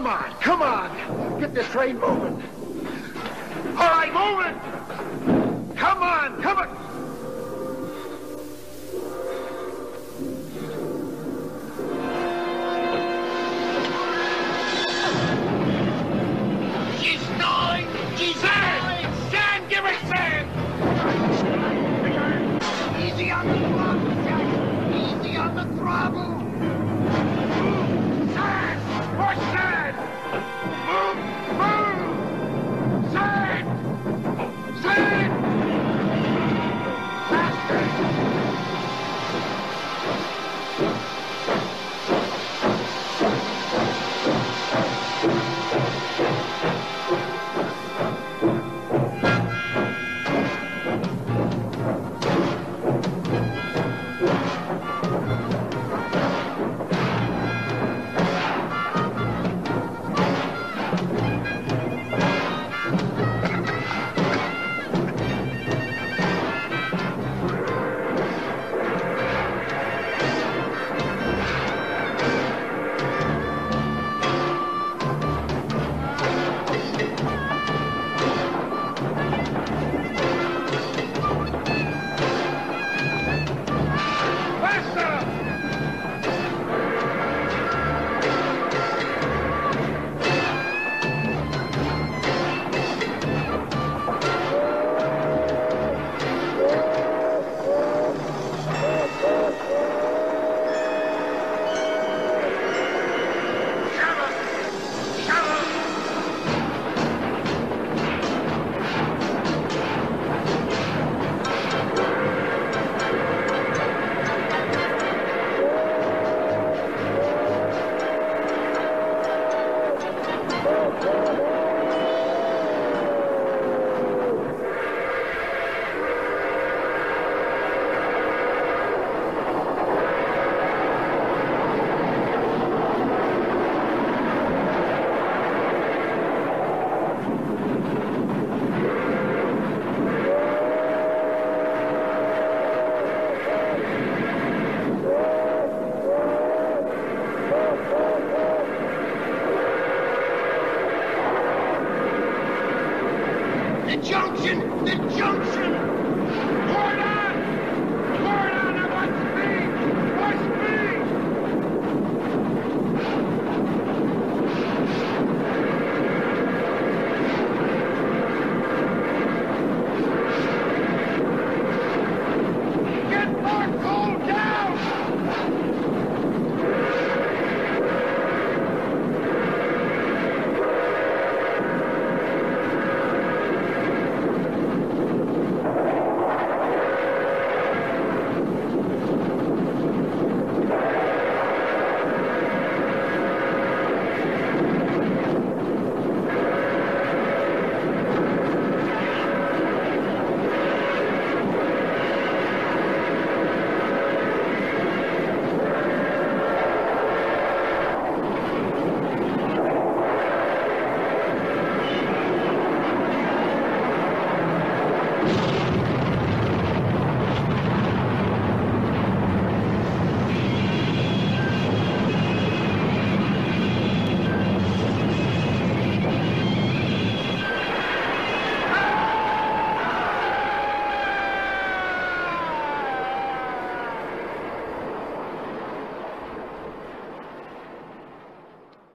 Come on, come on. Get this train moving. All right, moving. Come on, come on. Junction! The junction!